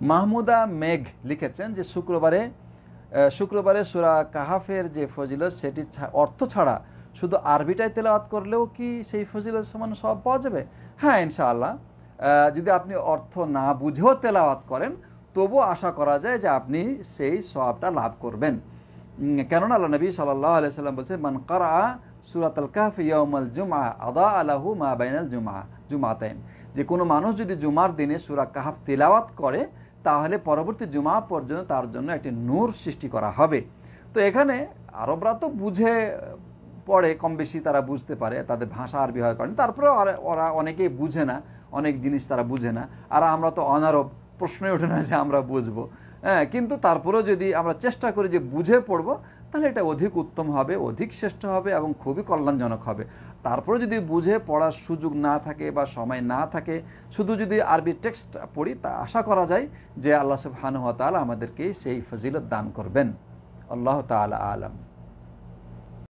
মাহমুদা মেঘ লিখেছেন যে শুক্রবারে শুক্রবারে সুরা কাহাফের যে ফজিলত, সেটি অর্থ ছাড়া শুধু আরবিটাই তেলাওয়াত করলেও কি সেই ফজিলত সমান সব পাওয়া যাবে? হ্যাঁ ইনশাআল্লাহ। যদি আপনি অর্থ না বুঝেও তেলাওয়াত করেন তবু আশা করা যায় যে আপনি সেই সবটা লাভ করবেন। কেননা আল্লাহ নবী সাল্লাহ আলাইসাল্লাম বলছে মান কারা সুরাত আল কাহ ইয়মাল জুমা আদা আলাহু মা বাইনাল জুমা জুমাতাইন যে কোনো মানুষ যদি জুমার দিনে সুরা কাহাফ তেলাওয়াত করে তাহলে পরবর্তী জুমা পর্যন্ত তার জন্য একটি নূর সৃষ্টি করা হবে। তো এখানে আরবরা তো বুঝে পড়ে কম বেশি তারা বুঝতে পারে, তাদের ভাষা আরবি হয় করেন তারপরে ওরা অনেকেই বুঝে না, অনেক জিনিস তারা বুঝে না। আর আমরা তো অনারব, প্রশ্নই ওঠে না যে আমরা বুঝব। হ্যাঁ কিন্তু তারপরেও যদি আমরা চেষ্টা করি যে বুঝে পড়ব তাহলে এটা অধিক উত্তম হবে, অধিক শ্রেষ্ঠ হবে এবং খুবই কল্যাণজনক হবে। তারপরে যদি বুঝে পড়ার সুযোগ না থাকে বা সময় না থাকে, শুধু যদি আরবি টেক্সট পড়ি, তা আশা করা যায় যে আল্লাহ সুবহানুয়া তালা আমাদেরকে সেই ফজিলত দান করবেন। আল্লাহ তালা আলম।